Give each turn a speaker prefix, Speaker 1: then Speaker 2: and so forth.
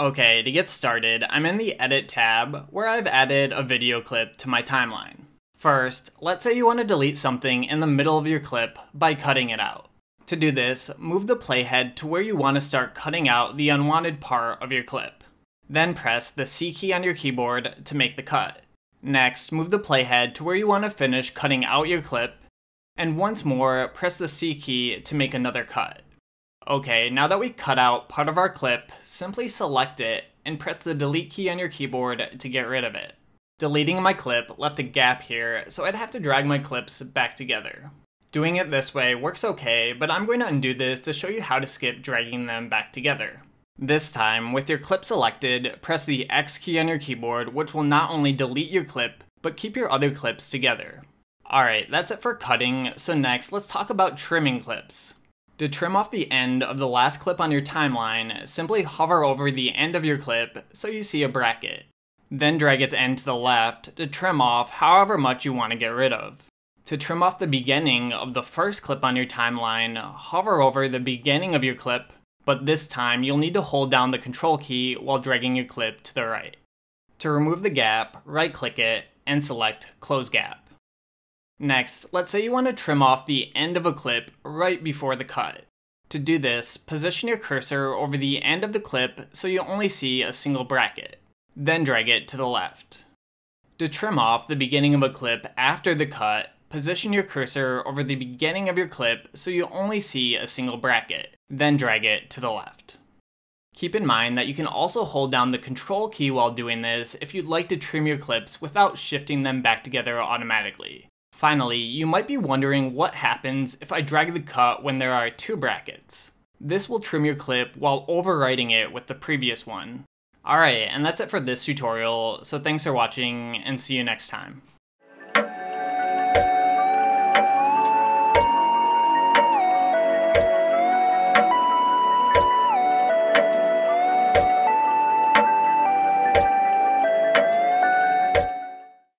Speaker 1: Okay, to get started, I'm in the Edit tab, where I've added a video clip to my timeline. First, let's say you want to delete something in the middle of your clip by cutting it out. To do this, move the playhead to where you want to start cutting out the unwanted part of your clip. Then press the C key on your keyboard to make the cut. Next, move the playhead to where you want to finish cutting out your clip, and once more, press the C key to make another cut. Okay, now that we cut out part of our clip, simply select it and press the delete key on your keyboard to get rid of it. Deleting my clip left a gap here, so I'd have to drag my clips back together. Doing it this way works okay, but I'm going to undo this to show you how to skip dragging them back together. This time, with your clip selected, press the X key on your keyboard, which will not only delete your clip, but keep your other clips together. Alright, that's it for cutting, so next let's talk about trimming clips. To trim off the end of the last clip on your timeline, simply hover over the end of your clip so you see a bracket. Then drag its end to the left to trim off however much you want to get rid of. To trim off the beginning of the first clip on your timeline, hover over the beginning of your clip, but this time you'll need to hold down the control key while dragging your clip to the right. To remove the gap, right click it and select Close Gap. Next, let's say you want to trim off the end of a clip right before the cut. To do this, position your cursor over the end of the clip so you only see a single bracket. Then drag it to the left. To trim off the beginning of a clip after the cut, position your cursor over the beginning of your clip so you only see a single bracket. Then drag it to the left. Keep in mind that you can also hold down the control key while doing this if you'd like to trim your clips without shifting them back together automatically. Finally, you might be wondering what happens if I drag the cut when there are two brackets. This will trim your clip while overwriting it with the previous one. Alright, and that's it for this tutorial, so thanks for watching, and see you next time.